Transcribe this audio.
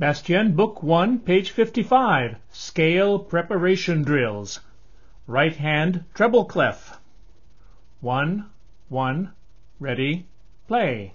Bastien, Book 1, page 55, Scale Preparation Drills. Right hand treble clef. One, one, ready, play.